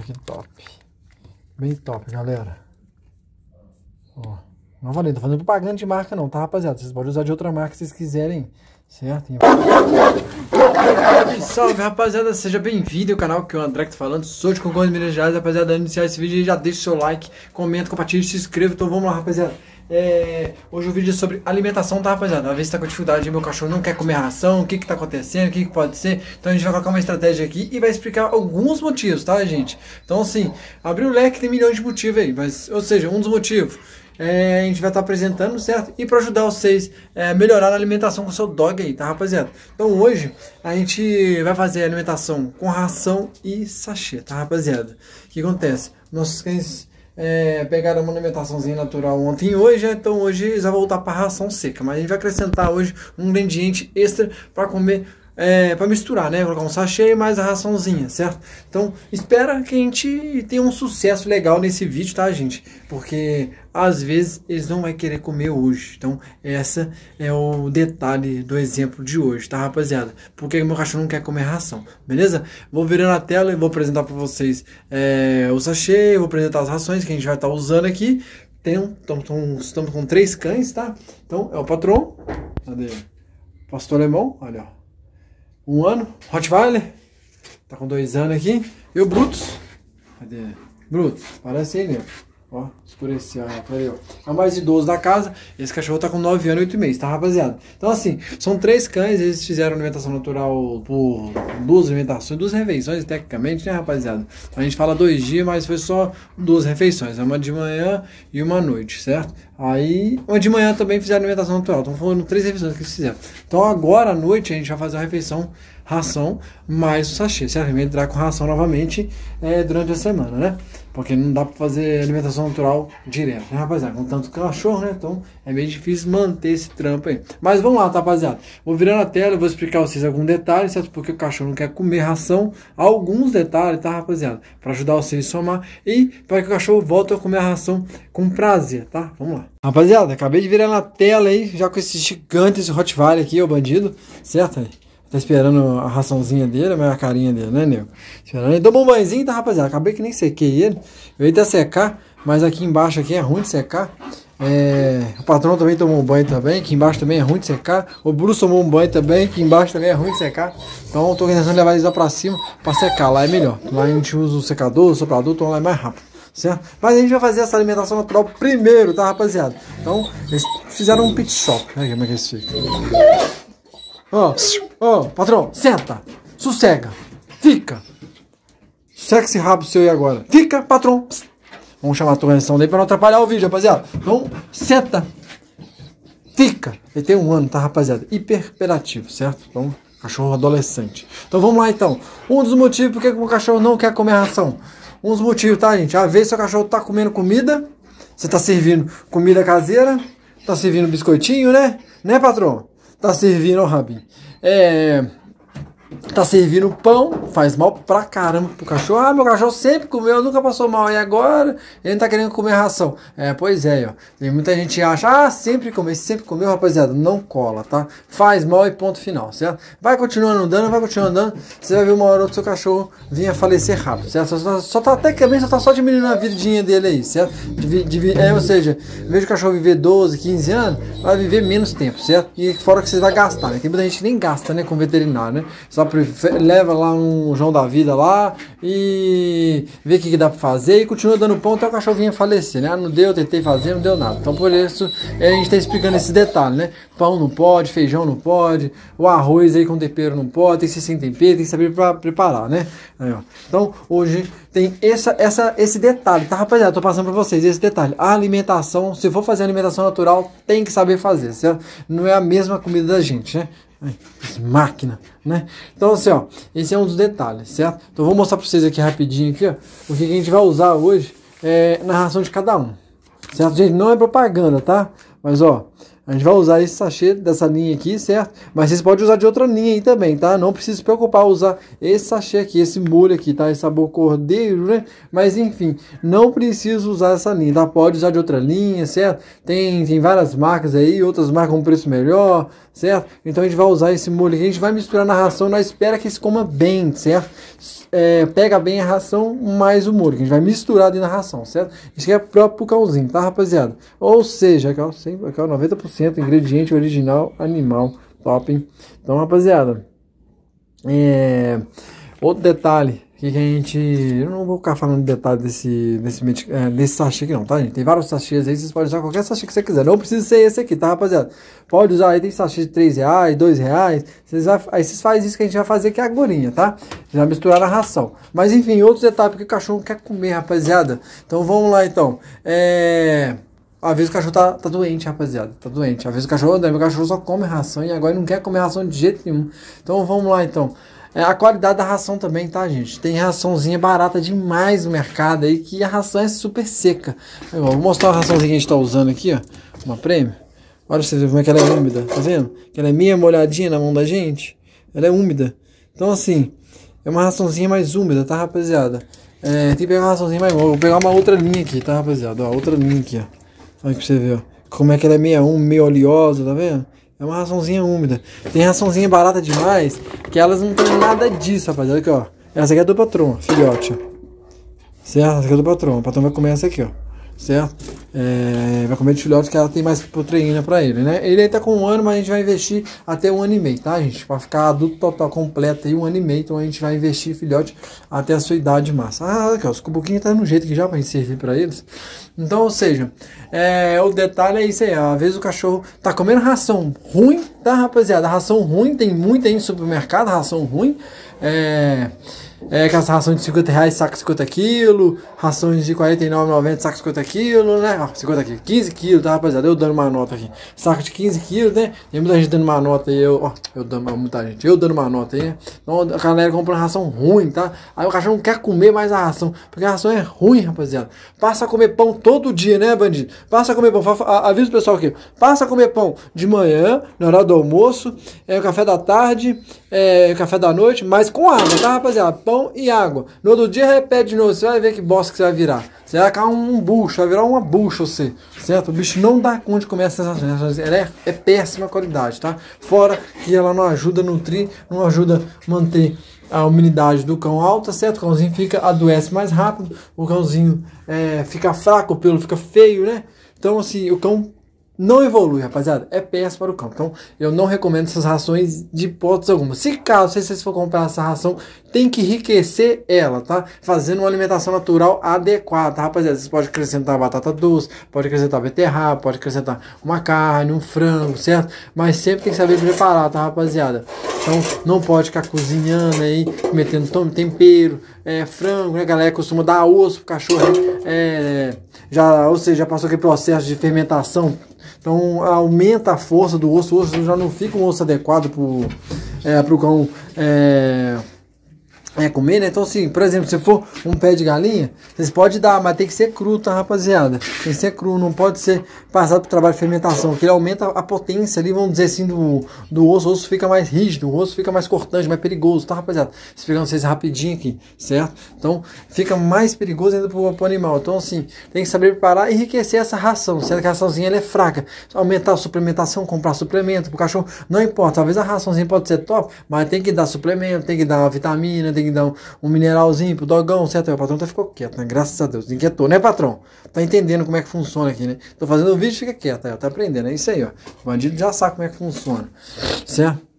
Aqui top. Bem top, galera. Ó. Não valendo, tô fazendo propaganda de marca não, tá, rapaziada? Vocês podem usar de outra marca se vocês quiserem. Certo? Salve, rapaziada, seja bem-vindo ao canal que o André tá falando, sou de Concorrência Minas Gerais, rapaziada, antes de iniciar esse vídeo já deixa o seu like, comenta, compartilha, se inscreva, então vamos lá, rapaziada. É, hoje o vídeo é sobre alimentação, tá, rapaziada? Às vezes tá com dificuldade, meu cachorro não quer comer ração, o que que tá acontecendo, o que que pode ser. Então a gente vai colocar uma estratégia aqui e vai explicar alguns motivos, tá, gente? Então, assim, abrir o leque tem milhões de motivos aí, mas, ou seja, um dos motivos é, a gente vai estar tá apresentando, certo? E para ajudar vocês a é, melhorar a alimentação com o seu dog aí, tá, rapaziada? Então hoje a gente vai fazer alimentação com ração e sachê, tá, rapaziada? O que acontece? Nossos cães é, pegaram uma alimentaçãozinha natural ontem e hoje, então hoje eles vão voltar para ração seca. Mas a gente vai acrescentar hoje um ingrediente extra para comer é, para misturar, né? Colocar um sachê e mais a raçãozinha, certo? Então, espera que a gente tenha um sucesso legal nesse vídeo, tá, gente? Porque às vezes eles não vão querer comer hoje. Então, essa é o detalhe do exemplo de hoje, tá, rapaziada? Porque meu cachorro não quer comer ração, beleza? Vou virando a tela e vou apresentar para vocês é, o sachê, vou apresentar as rações que a gente vai estar tá usando aqui. Tem um, estamos com três cães, tá? Então, é o patrão, cadê? Pastor alemão, olha, ó um ano. Rottweiler, tá com dois anos aqui. E o Brutus, cadê? Brutus, parece ele, ó. Escureceu, cadê? É o mais idoso da casa. Esse cachorro tá com 9 anos e 8 meses, tá, rapaziada? Então, assim, são três cães. Eles fizeram alimentação natural por duas alimentações, duas refeições, tecnicamente, né, rapaziada? A gente fala dois dias, mas foi só duas refeições. Uma de manhã e uma noite, certo? Aí, uma de manhã também fizeram alimentação natural. Então, foram três refeições que eles fizeram. Então, agora à noite, a gente vai fazer a refeição ração mais o sachê. Vai entrar com ração novamente é, durante a semana, né? Porque não dá para fazer alimentação natural direto, né, rapaziada? Com tanto cachorro, né? Então é meio difícil manter esse trampo aí. Mas vamos lá, tá, rapaziada? Vou virando a tela, vou explicar vocês algum detalhe, certo? Porque o cachorro não quer comer ração. Alguns detalhes, tá, rapaziada? Para ajudar vocês a somar e para que o cachorro volte a comer a ração com prazer, tá? Vamos lá. Rapaziada, acabei de virar na tela aí, já com esse gigante, esse Rottweiler aqui, o bandido, certo? Tá esperando a raçãozinha dele, a carinha dele, né, nego? Esperando. Ele tomou um banhozinho, tá, rapaziada? Acabei que nem sequei ele. Eu ia até secar, mas aqui embaixo aqui é ruim de secar. É, o patrão também tomou um banho também, aqui embaixo também é ruim de secar. O Bruce tomou um banho também, aqui embaixo também é ruim de secar. Então tô tentando levar eles lá pra cima pra secar, lá é melhor. Lá a gente usa o secador, o soprador, então lá é mais rápido. Certo? Mas a gente vai fazer essa alimentação natural primeiro, tá, rapaziada? Então, eles fizeram um pit shop. Olha como é que eles ficam. Ó, ó, patrão, senta, sossega, fica. Sossega esse rabo seu aí agora. Fica, patrão. Vamos chamar a atenção dele para não atrapalhar o vídeo, rapaziada. Então, senta, fica. Ele tem um ano, tá, rapaziada? Hiperperativo, certo? Então, cachorro adolescente. Então, vamos lá, então. Um dos motivos por que o cachorro não quer comer ração. Um dos motivos, tá, gente? Às vezes seu cachorro tá comendo comida, você tá servindo comida caseira, tá servindo biscoitinho, né? Né, patrão? Tá servindo, ó, Rabi. É, tá servindo pão, faz mal pra caramba pro cachorro. Ah, meu cachorro sempre comeu, nunca passou mal. E agora ele tá querendo comer ração. É, pois é, ó. Muita gente acha, ah, sempre comeu, sempre comeu, rapaziada. Não cola, tá? Faz mal e ponto final, certo? Vai continuando andando, vai continuando andando. Você vai ver uma hora o seu cachorro vir a falecer rápido, certo? Só, só, só tá até que só tá só diminuindo a vidinha dele aí, certo? De, de, é, ou seja, de o cachorro viver 12, 15 anos, vai viver menos tempo, certo? E fora que você vai gastar, né? Tem muita gente que nem gasta, né, com veterinário, né? Só só leva lá um João da Vida lá e vê o que, que dá pra fazer e continua dando pão até o cachorro vinha falecer, né? Ah, não deu, tentei fazer, não deu nada. Então por isso a gente tá explicando esse detalhe, né? Pão não pode, feijão não pode, o arroz aí com tempero não pode, tem que ser sem tempero, tem que saber pra preparar, né? Aí, então hoje tem essa, essa, esse detalhe, tá rapaziada? Tô passando pra vocês esse detalhe. A alimentação, se for fazer alimentação natural, tem que saber fazer, certo? Não é a mesma comida da gente, né? Máquina, né? Então assim, ó, esse é um dos detalhes, certo? Então vou mostrar para vocês aqui rapidinho aqui, ó, o que a gente vai usar hoje é na ração de cada um, certo? Gente, não é propaganda, tá? Mas ó, A gente vai usar esse sachê dessa linha aqui, certo? Mas vocês podem usar de outra linha aí também, tá? Não precisa se preocupar usar esse sachê aqui, esse molho aqui, tá? Esse sabor cordeiro, né? Mas enfim, não precisa usar essa linha, tá? Pode usar de outra linha, certo? Tem, tem várias marcas aí, outras marcas com preço melhor, certo? Então a gente vai usar esse molho aqui, a gente vai misturar na ração, nós espera que se coma bem, certo? É, pega bem a ração mais o molho, que a gente vai misturar dentro da ração, certo? Isso aqui é próprio pro cãozinho, tá, rapaziada? Ou seja, aqui, ó, aqui, ó 90% ingrediente original animal, top, hein? Então, rapaziada, é, outro detalhe que, a gente. Eu não vou ficar falando de detalhe desse, desse, é, desse sachê aqui, não, tá, gente? Tem vários sachês aí, vocês podem usar qualquer sachê que você quiser. Não precisa ser esse aqui, tá, rapaziada? Pode usar aí, tem sachê de 3 reais, 2 reais. Vocês vai, aí vocês fazem isso que a gente vai fazer aqui agora, tá? Já misturar a ração. Mas enfim, outros detalhes que o cachorro quer comer, rapaziada. Então vamos lá, então. É. Às vezes o cachorro tá, tá doente, rapaziada. Tá doente. Às vezes o cachorro, meu cachorro só come ração e agora não quer comer ração de jeito nenhum. Então vamos lá, então. É a qualidade da ração também, tá, gente? Tem raçãozinha barata demais no mercado aí, que a ração é super seca. Eu vou mostrar a raçãozinha que a gente tá usando aqui, ó. Uma prêmio. Olha vocês como é que ela é úmida, tá vendo? Que ela é meia molhadinha na mão da gente. Ela é úmida. Então, assim, é uma raçãozinha mais úmida, tá, rapaziada? É, tem que pegar uma raçãozinha mais... Vou pegar uma outra linha aqui, tá, rapaziada? Ó, outra linha aqui, ó. Olha pra você ver, ó. Como é que ela é meia um, meio oleosa, tá vendo? É uma raçãozinha úmida. Tem raçãozinha barata demais, que elas não tem nada disso, rapaziada. Aqui, ó. Essa aqui é do patrão, filhote. Certo? Essa aqui é do patrão. O patrão vai comer essa aqui, ó. Certo? É, vai comer de filhote que ela tem mais proteína pra ele, né? Ele aí tá com um ano, mas a gente vai investir até um ano e meio, tá, gente? Pra ficar adulto total completo aí, um ano e meio. Então a gente vai investir filhote até a sua idade massa. Ah, aqui, ó. Os cubuquinhos tá no jeito que já gente servir pra eles. Então, ou seja, é, o detalhe é isso aí. Às vezes o cachorro tá comendo ração ruim, tá, rapaziada? Ração ruim, tem muita no supermercado, ração ruim. É. É aquelas rações de 50 reais, saca 50 quilos. Rações de 49,90, saca 50 quilos, né? Ó, 50 quilos, 15 quilos, tá, rapaziada? Eu dando uma nota aqui. Saco de 15 quilos, né? Tem muita gente dando uma nota aí. Eu, ó, eu dando muita gente. Eu dando uma nota aí, né? Então a galera compra uma ração ruim, tá? Aí o cachorro não quer comer mais a ração. Porque a ração é ruim, rapaziada. Passa a comer pão todo dia, né, bandido? Passa a comer pão. Avisa o pessoal aqui. Passa a comer pão de manhã, na hora do almoço, é o café da tarde, é o café da noite, com água, tá, rapaziada? pão e água. No outro dia repete de novo, você vai ver que bosta que você vai virar. Você vai ficar um bucho, vai virar uma bucha você, certo? O bicho não dá conta de comer essas rações, ela é, é péssima qualidade, tá? Fora que ela não ajuda a nutrir, não ajuda a manter a imunidade do cão alta, certo? O cãozinho fica, adoece mais rápido, o cãozinho é, fica fraco, o pelo fica feio, né? Então, assim, o cão não evolui, rapaziada. É péssimo para o campo. Então, eu não recomendo essas rações de hipótese alguma. Se caso vocês for comprar essa ração, tem que enriquecer ela, tá? Fazendo uma alimentação natural adequada, tá, rapaziada? Vocês podem acrescentar batata doce, pode acrescentar beterraba, pode acrescentar uma carne, um frango, certo? Mas sempre tem que saber preparar, tá, rapaziada? Então, não pode ficar cozinhando aí, metendo tempero, é, frango, né? A galera costuma dar osso pro cachorro, é, já, ou seja, já passou aquele processo de fermentação. Então aumenta a força do osso, o osso já não fica um osso adequado para é, o cão é, é, comer, né? Então, assim, por exemplo, se for um pé de galinha, vocês podem dar, mas tem que ser cru, tá, rapaziada? Tem que ser cru, não pode ser passado pro trabalho de fermentação, que ele aumenta a potência ali, vamos dizer assim, do, do osso. O osso fica mais rígido, o osso fica mais cortante, mais perigoso, tá, rapaziada? Explicando vocês rapidinho aqui, certo? Então, fica mais perigoso ainda pro, pro animal. Então, assim, tem que saber preparar e enriquecer essa ração, sendo que a raçãozinha ela é fraca. Aumentar a suplementação, comprar suplemento pro cachorro, não importa. Talvez a raçãozinha pode ser top, mas tem que dar suplemento, tem que dar vitamina, tem que dar um, um mineralzinho pro dogão, certo? O patrão tá ficou quieto, né? Graças a Deus. Inquietou, né, patrão? Tá entendendo como é que funciona aqui, né? Tô fazendo o vídeo, fica quieto, aí, ó, tá aprendendo. É isso aí, ó. O bandido já sabe como é que funciona, certo?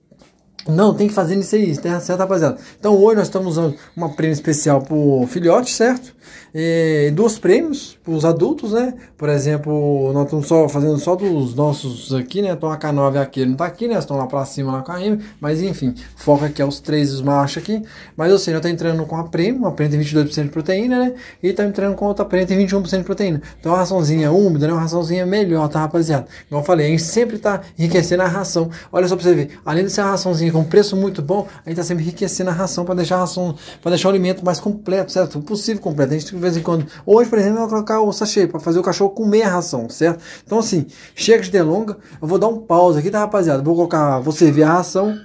Não, tem que fazer isso aí, certo, rapaziada? Então hoje nós estamos usando uma prêmio especial pro filhote, certo? E dois prêmios para os adultos, né? Por exemplo, nós estamos só fazendo só dos nossos aqui, né? Então a K9 aqui não tá aqui, né? Estão lá para cima lá com a M, mas enfim, foca aqui é os três os machos aqui. Mas eu sei, nós tá entrando com a prêmio, uma prêmio tem 22% de proteína, né? E tá entrando com outra prêmio tem 21% de proteína. Então a raçãozinha úmida, né? Uma raçãozinha melhor, tá, rapaziada? Como eu falei, a gente sempre tá enriquecendo a ração. Olha só para você ver, além de ser uma raçãozinha com preço muito bom, a gente tá sempre enriquecendo a ração para deixar a ração, para deixar o alimento mais completo, certo? O possível completo A gente de vez em quando. Hoje, por exemplo, eu vou colocar o sachê para fazer o cachorro comer a ração, certo? Então, assim, chega de delonga. Eu vou dar um pause aqui, tá, rapaziada? Vou colocar. Vou servir a ração.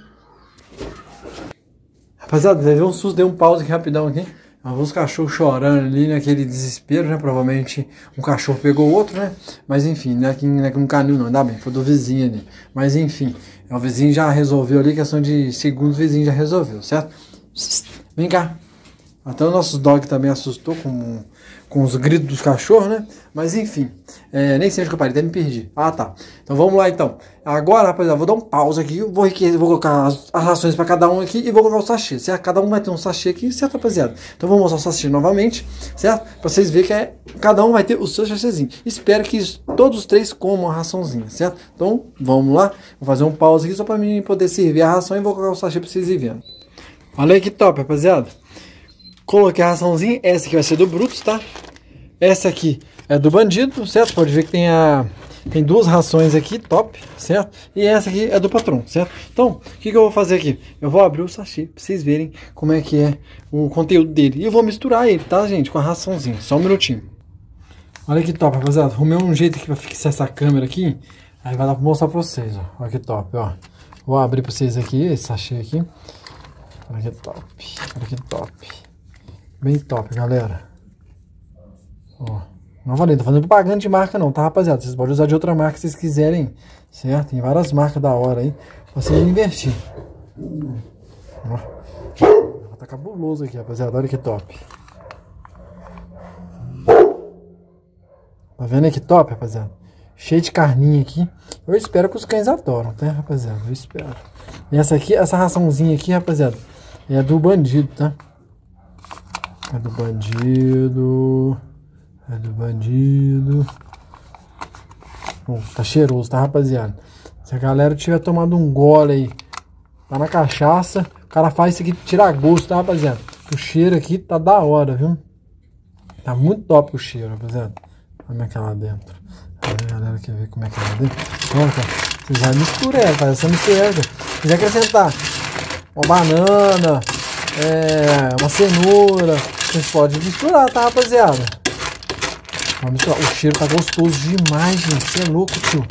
Rapaziada, deve um susto, dei um pause aqui rapidão aqui. Alguns cachorros chorando ali naquele desespero, né? Provavelmente um cachorro pegou outro, né? Mas enfim, não é aqui, não é aqui no canil não, ainda bem, foi do vizinho ali. Mas enfim, o vizinho já resolveu ali, questão de segundos, o vizinho já resolveu, certo? Vem cá. Até o nosso dog também assustou com com os gritos dos cachorros, né? Mas enfim, é, nem sei onde que eu parei, até me perdi. Ah, tá. Então vamos lá então. Agora, rapaziada, vou dar um pause aqui, vou, vou colocar as, as rações para cada um aqui e vou colocar o sachê, certo? Cada um vai ter um sachê aqui, certo, rapaziada? Então vou mostrar o sachê novamente, certo? Pra vocês verem que é, cada um vai ter o seu sachêzinho. Espero que todos os três comam a raçãozinha, certo? Então vamos lá, vou fazer um pause aqui só para mim poder servir a ração e vou colocar o sachê para vocês irem vendo. Olha que top, rapaziada. Coloquei a raçãozinha, essa aqui vai ser do Brutus, tá? Essa aqui é do Bandido, certo? Pode ver que tem, a, tem duas rações aqui, top, certo? E essa aqui é do Patrão, certo? Então, o que, que eu vou fazer aqui? Eu vou abrir o sachê pra vocês verem como é que é o conteúdo dele. E eu vou misturar ele, tá, gente? Com a raçãozinha, só um minutinho. Olha que top, rapaziada. Arrumei um jeito aqui pra fixar essa câmera aqui. Aí vai dar pra mostrar pra vocês, ó. Olha que top, ó. Vou abrir pra vocês aqui, esse sachê aqui. Olha que top, olha que top. Bem top, galera. Ó, não valeu, tô fazendo propaganda de marca não, tá, rapaziada? Vocês podem usar de outra marca se vocês quiserem, certo? Tem várias marcas da hora aí pra vocês investir. Ó. Tá cabuloso aqui, rapaziada. Olha que top. Tá vendo que top, rapaziada? Cheio de carninha aqui. Eu espero que os cães adoram, tá, rapaziada? Eu espero. E essa aqui, essa raçãozinha aqui, rapaziada, é do bandido, tá? É do bandido. É do bandido. Bom, tá cheiroso, tá, rapaziada? Se a galera tiver tomado um gole aí, tá na cachaça, o cara faz isso aqui tirar gosto, tá, rapaziada? O cheiro aqui tá da hora, viu? Tá muito top o cheiro, rapaziada. Olha como é que é lá dentro. A galera quer ver como é que é lá dentro. Olha, cara, vocês vão misturar, faz essa mistura. Se quiser acrescentar uma banana, é, uma cenoura, vocês podem misturar, tá, rapaziada? Vamos misturar. O cheiro tá gostoso demais, gente. Você é louco, tio.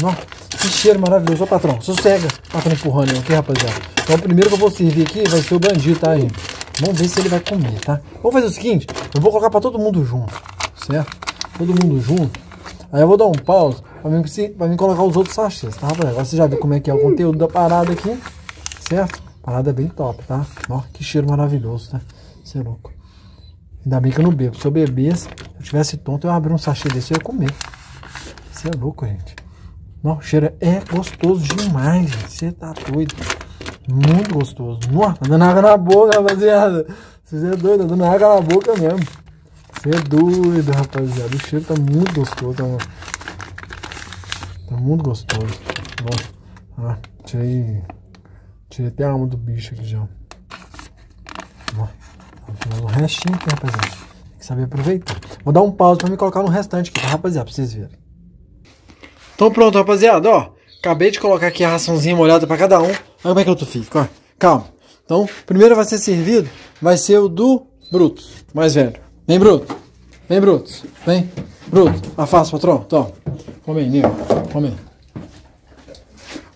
Nossa, que cheiro maravilhoso. Ô, patrão, sossega. Patrão empurrando aqui, rapaziada. Então, o primeiro que eu vou servir aqui vai ser o bandido, tá, gente? Vamos ver se ele vai comer, tá? Vamos fazer o seguinte. Eu vou colocar pra todo mundo junto, certo? Todo mundo junto. Aí eu vou dar um pause pra mim, pra mim colocar os outros sachês, tá, rapaziada? Agora você já viu como é que é o conteúdo da parada aqui, certo? Parada bem top, tá? Ó, que cheiro maravilhoso, tá? Você é louco. Ainda bem que eu não bebo. Se eu bebesse, se eu tivesse tonto, eu abrir um sachê desse e ia comer. Você é louco, gente. Não, o cheiro é gostoso demais, gente. Você tá doido. Muito gostoso. Nossa, tá dando água na boca, rapaziada. Você é doido, tá dando água na boca mesmo. Você é doido, rapaziada. O cheiro tá muito gostoso. Tá, tá muito gostoso. Nossa. Ah, tirei. Tirei até a alma do bicho aqui já. O restinho aqui, rapaziada. Tem que saber aproveitar. Vou dar um pause pra me colocar no restante aqui, tá, rapaziada? Pra vocês verem. Então pronto, rapaziada, ó. Acabei de colocar aqui a raçãozinha molhada pra cada um. Olha como é que eu tô fico, ó. Calma. Então, primeiro vai ser servido, vai ser o do Brutus, mais velho. Vem, Bruto. Vem, Brutus. Vem. Bruto. Afasta, patrão. Toma. Come aí, Nil. Come aí.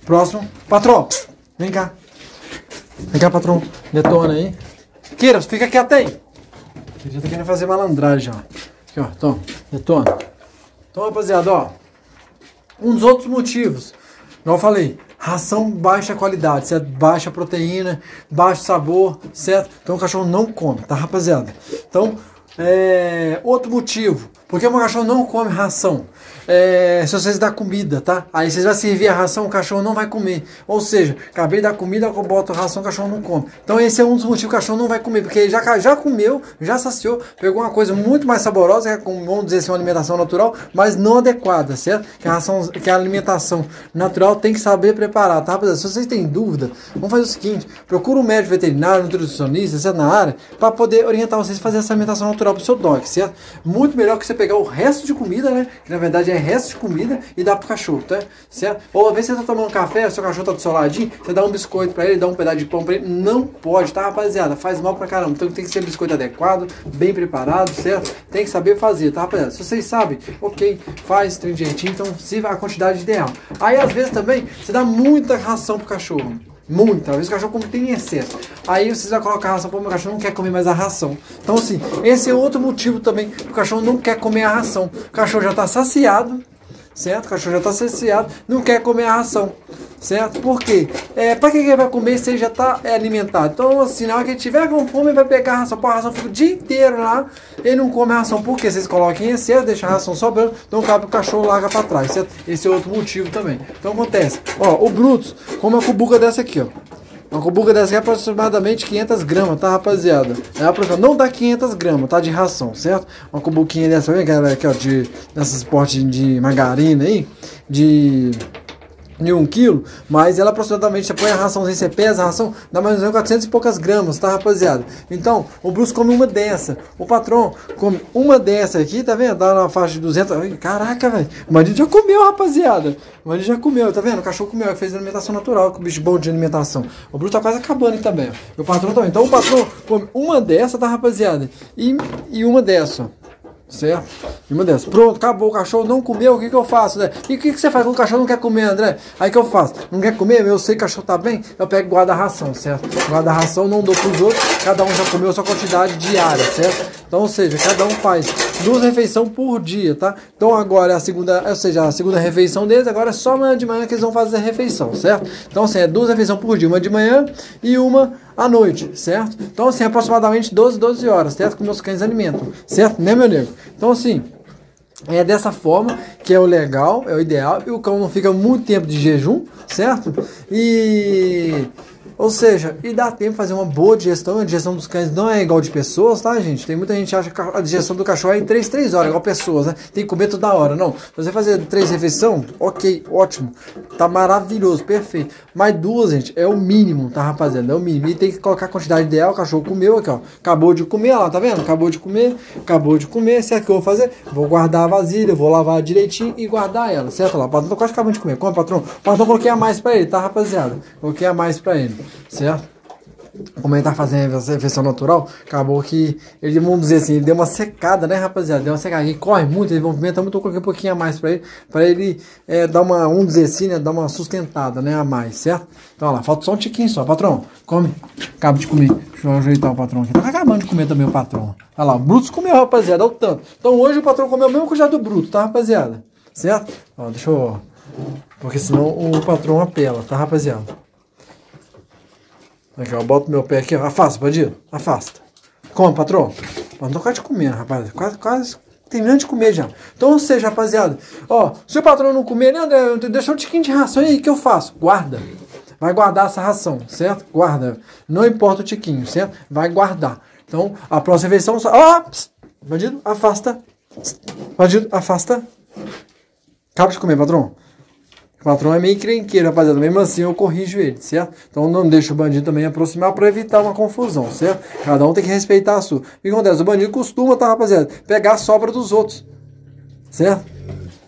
Próximo. Patrão. Vem cá. Vem cá, patrão. Detona aí. Queiras, fica quieto aí. Ele já tá querendo fazer malandragem, ó. Aqui, ó. Toma. Então, rapaziada, ó. Um dos outros motivos. Igual eu falei. Ração baixa qualidade, certo? Baixa proteína, baixo sabor, certo? Então o cachorro não come, tá, rapaziada? Então, é, outro motivo. Porque o cachorro não come ração? É, se vocês dão comida, tá? Aí vocês vão servir a ração, o cachorro não vai comer. Ou seja, acabei dar comida, eu boto a ração, o cachorro não come. Então esse é um dos motivos que o cachorro não vai comer, porque ele já, já comeu, já saciou, pegou uma coisa muito mais saborosa, que é, vamos dizer assim, uma alimentação natural, mas não adequada, certo? Que a, ração, que a alimentação natural tem que saber preparar, tá? Se vocês têm dúvida, vamos fazer o seguinte, procura um médico veterinário, nutricionista, certo? Na área, para poder orientar vocês a fazer essa alimentação natural pro seu dog, certo? Muito melhor que você pegar o resto de comida, né? Que na verdade é resto de comida e dar pro cachorro, tá? Certo? Ou às vezes você tá tomando café, seu cachorro tá do seu ladinho, você dá um biscoito pra ele, dá um pedaço de pão pra ele. Não pode, tá, rapaziada? Faz mal pra caramba. Então tem que ser biscoito adequado, bem preparado, certo? Tem que saber fazer, tá, rapaziada? Se vocês sabem, ok, faz, tem jeitinho, então sirva a quantidade ideal. Aí às vezes também você dá muita ração pro cachorro. Muita. Às vezes o cachorro come tem excesso. Aí vocês vão colocar a ração, porque o cachorro não quer comer mais a ração. Então, assim, esse é outro motivo também o cachorro não quer comer a ração. O cachorro já está saciado, certo? O cachorro já está saciado, não quer comer a ração, certo? Por quê? É, para que ele vai comer se ele já está é, alimentado? Então, assim, na hora que ele tiver com fome, vai pegar a ração. Pô, a ração fica o dia inteiro lá, ele não come a ração. Por quê? Vocês colocam em excesso, deixam a ração sobrando, então cabe o cachorro larga para trás, certo? Esse é outro motivo também. Então, acontece. Ó, o Brutus, como a cubuca dessa aqui, ó. Uma cubuca dessa é aproximadamente 500 gramas, tá, rapaziada? É não dá 500 gramas, tá, de ração, certo? Uma cubuquinha dessa, galera, aqui, ó, de, dessas portes de margarina aí, de de 1 kg, mas ela aproximadamente, você põe a raçãozinha, você pesa a ração, dá mais ou menos 400 e poucas gramas, tá rapaziada? Então, o Bruce come uma dessa, o patrão come uma dessa aqui, tá vendo? Dá na faixa de 200, caraca, velho, o marido já comeu, rapaziada, o marido já comeu, tá vendo? O cachorro comeu, fez alimentação natural, com o bicho bom de alimentação. O Bruce tá quase acabando aqui também, ó. o patrão também. Então, o patrão come uma dessa, tá rapaziada? E, e uma dessa, ó. Certo? E uma. Pronto, acabou. O cachorro não comeu. O que, que eu faço, né? E o que, que você faz quando o cachorro não quer comer, André? Aí que eu faço? Não quer comer? Eu sei que o cachorro tá bem. Eu pego e guardo a ração, certo? Guardo a ração, não dou pros outros. Cada um já comeu a sua quantidade diária, certo? Então, ou seja, cada um faz duas refeições por dia, tá? Então agora é a segunda, ou seja, a segunda refeição deles, agora é só amanhã de manhã que eles vão fazer a refeição, certo? Então, assim, é duas refeições por dia, uma de manhã e uma à noite, certo? Então, assim, aproximadamente 12, 12 horas, certo? Que meus cães alimentam, certo? Né, meu nego? Então, assim, é dessa forma que é o legal, é o ideal, e o cão não fica muito tempo de jejum, certo? E ou seja, e dá tempo de fazer uma boa digestão. A digestão dos cães não é igual de pessoas, tá, gente? Tem muita gente que acha que a digestão do cachorro é em 3, 3 horas, igual pessoas, né? Tem que comer toda hora. Não. Se você fazer três refeições, ok, ótimo. Tá maravilhoso, perfeito. Mas duas, gente, é o mínimo, tá, rapaziada? É o mínimo. E tem que colocar a quantidade ideal. O cachorro comeu aqui, ó. Acabou de comer, lá, tá vendo? Acabou de comer, acabou de comer. Certo? O que eu vou fazer? Vou guardar a vasilha, vou lavar direitinho e guardar ela, certo? Lá, o patrão quase acabou de comer. Como, patrão? O patrão coloquei a mais pra ele, tá, rapaziada? Coloquei a mais pra ele certo? Como ele tá fazendo a refeição natural, acabou que ele, vamos dizer assim, ele deu uma secada, né, rapaziada? Deu uma secada. Ele corre muito, ele movimenta muito, eu coloquei um pouquinho a mais pra ele, pra ele é, dar uma, vamos dizer assim, né, dar uma sustentada, né, a mais, certo? Então, olha lá, falta só um tiquinho só. Patrão, come. Acabo de comer. Deixa eu ajeitar o patrão aqui. Tá acabando de comer também o patrão. Olha lá, o Brutus comeu, rapaziada, olha o tanto. Então, hoje o patrão comeu o mesmo quantidade do Bruto, tá, rapaziada? Certo? Ó, deixa eu... Porque senão o patrão apela, tá, rapaziada? Aqui, ó, boto meu pé aqui, ó. Afasta, bandido. Afasta. Come, patrão. Não tô quase de comer, rapaz. Quase, quase terminando de comer já. Então, ou seja, rapaziada, ó, se o patrão não comer, né, André, deixou um tiquinho de ração aí, que eu faço? Guarda. Vai guardar essa ração, certo? Guarda. Não importa o tiquinho, certo? Vai guardar. Então, a próxima refeição, ó, pss, bandido, afasta. Bandido, afasta. Acaba de comer, patrão. O patrão é meio crenqueiro, rapaziada. Mesmo assim, eu corrijo ele, certo? Então não deixa o bandido também aproximar para evitar uma confusão, certo? Cada um tem que respeitar a sua. O que acontece? O bandido costuma, tá, rapaziada? Pegar a sobra dos outros, certo?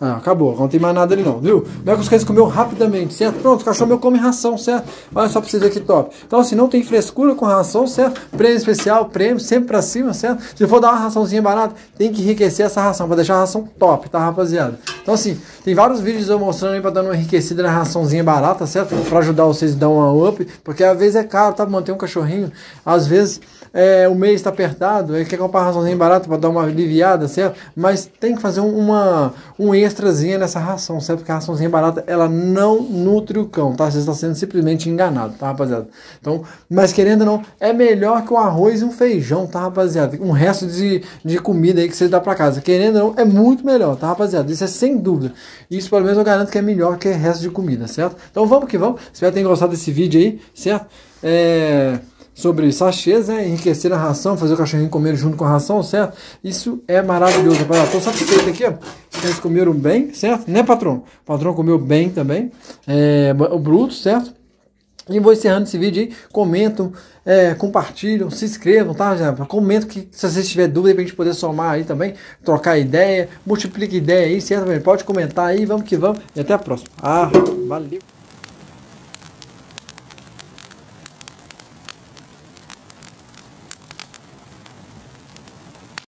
Ah, acabou, não tem mais nada ali não, viu? Como é que os cães comeu rapidamente, certo? Pronto, o cachorro meu come ração, certo? Olha só pra vocês aqui top. Então, assim, não tem frescura com ração, certo? Prêmio especial, prêmio sempre pra cima, certo? Se for dar uma raçãozinha barata, tem que enriquecer essa ração, pra deixar a ração top, tá, rapaziada? Então, assim, tem vários vídeos eu mostrando aí pra dar uma enriquecida na raçãozinha barata, certo? Pra ajudar vocês a dar uma up, porque às vezes é caro, tá? Manter um cachorrinho, às vezes é, o mês está apertado, ele quer comprar uma raçãozinha barata para dar uma aliviada, certo? Mas tem que fazer uma, um extrazinha nessa ração, certo? Porque a raçãozinha barata, ela não nutre o cão, tá? Você está sendo simplesmente enganado, tá, rapaziada? Então, mas querendo ou não, é melhor que um arroz e um feijão, tá, rapaziada? Um resto de, de comida aí que você dá para casa. Querendo ou não, é muito melhor, tá, rapaziada? Isso é sem dúvida. Isso, pelo menos, eu garanto que é melhor que resto de comida, certo? Então, vamos que vamos. Espero que tenham gostado desse vídeo aí, certo? É sobre sachês, né? Enriquecer a ração, fazer o cachorrinho comer junto com a ração, certo? Isso é maravilhoso, rapaziada. Estou satisfeito aqui, ó. Eles comeram bem, certo? Né, patrão? O patrão comeu bem também. É, o bruto, certo? E vou encerrando esse vídeo aí. Comentam, é, compartilham, se inscrevam, tá? Comento que se vocês tiverem dúvida pra gente poder somar aí também, trocar ideia, multiplica ideia aí, certo? Pode comentar aí, vamos que vamos. E até a próxima. Ah, valeu!